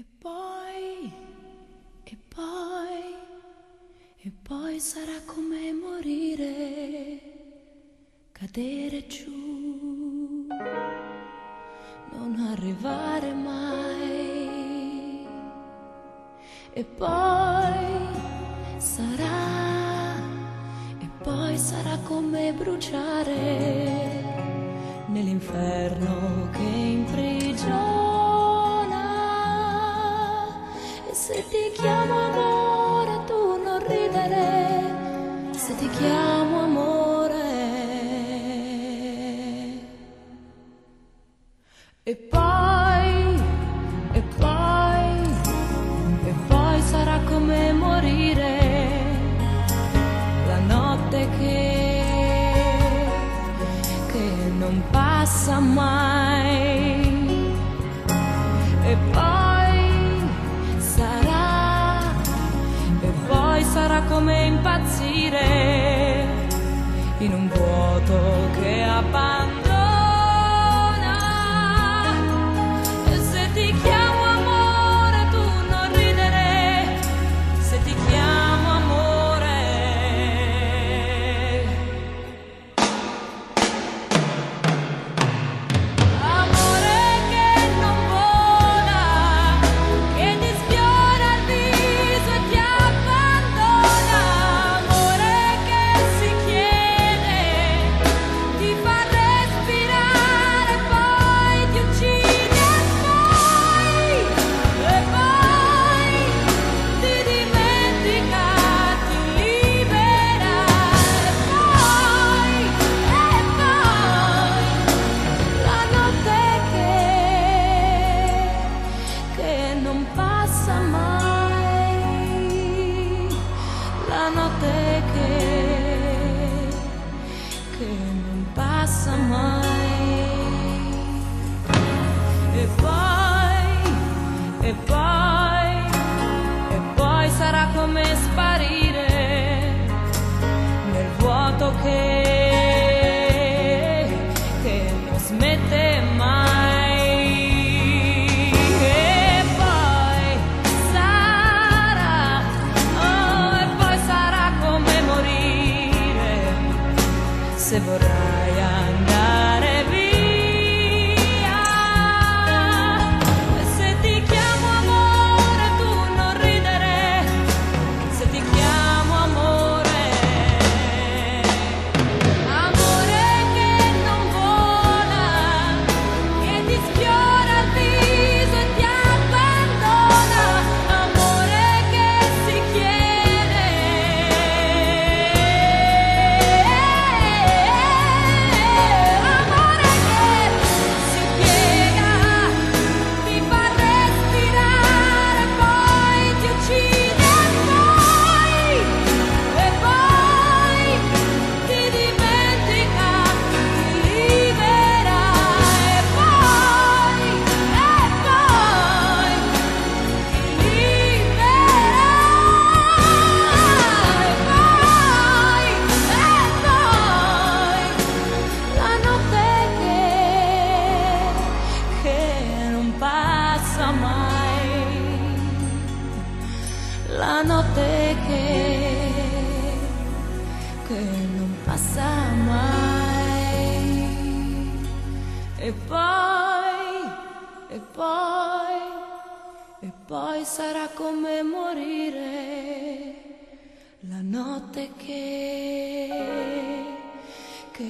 E poi, e poi, e poi sarà come morire, cadere giù, non arrivare mai. E poi sarà, e poi sarà come bruciare nell'inferno se ti chiamo amore tu non ridere, se ti chiamo amore. E poi, e poi, e poi sarà come morire la notte che, che non passa mai. E poi come impazzire in un vuoto che abbandona. Mai. E poi, e poi, e poi sarà come sparire nel vuoto che, che non smette mai. E poi notte che, che non passa mai, e poi, e poi, e poi sarà come morire la notte che, che